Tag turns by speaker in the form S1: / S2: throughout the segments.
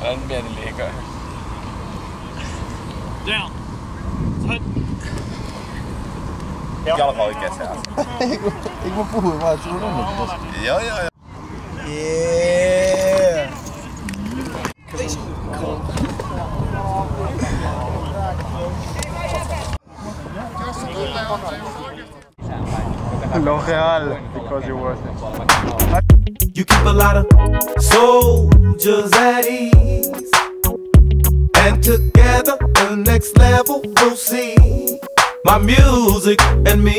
S1: Dann werden lecker.
S2: Down.
S3: Ja, ik het ik moet voelen, maar het is.
S4: Ja, ja, ja.
S3: Yeah. L'Oreal, because you're worth it.
S5: You keep a lot of soldiers at ease. Together, the next level we'll see. My music and me.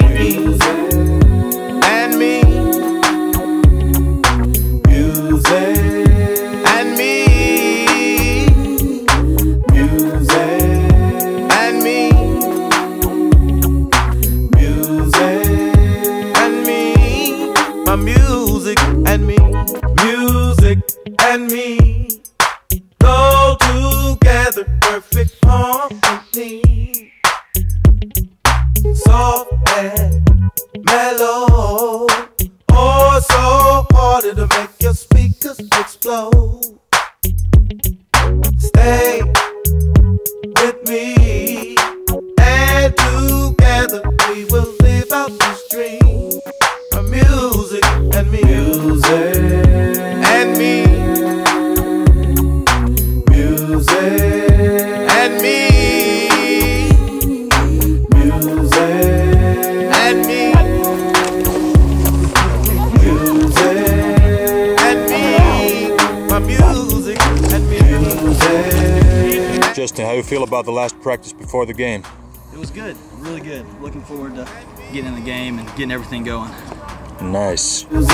S5: And me. Music and me. Music and me. Music and me. My music and me. Music and me. Together, perfect harmony. Soft and mellow. Oh, so hard to make your speakers explode. Stay with me, and together we will live out this dream. My music and me, music
S6: Justin, how you feel about the last practice before the game?
S2: It was good, really good. Looking forward to getting in the game and getting everything going.
S6: Nice.
S5: Music.